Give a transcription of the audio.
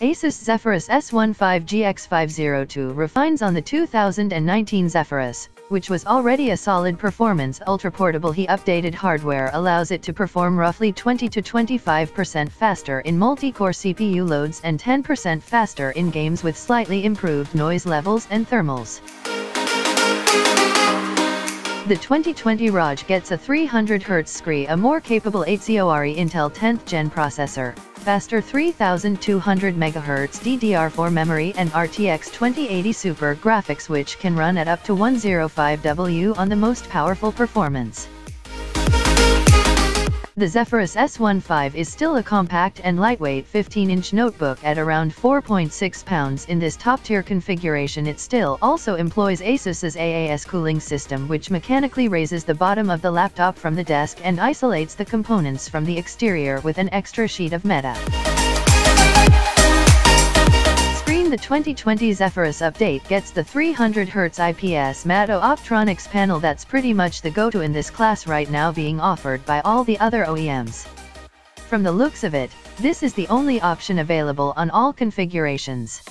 Asus Zephyrus S15 GX502 refines on the 2019 Zephyrus, which was already a solid performance ultra-portable he updated hardware allows it to perform roughly 20 to 25% faster in multi-core CPU loads and 10% faster in games with slightly improved noise levels and thermals. The 2020 ROG gets a 300Hz SCREE a more capable 8-core Intel 10th Gen processor, faster 3200 MHz DDR4 memory and RTX 2080 Super graphics which can run at up to 105W on the most powerful performance. The Zephyrus S15 is still a compact and lightweight 15-inch notebook at around 4.6 pounds in this top-tier configuration. It still also employs Asus's AAS cooling system which mechanically raises the bottom of the laptop from the desk and isolates the components from the exterior with an extra sheet of metal the 2020 Zephyrus update gets the 300Hz IPS Matte Optronics panel that's pretty much the go-to in this class right now being offered by all the other OEMs. From the looks of it, this is the only option available on all configurations.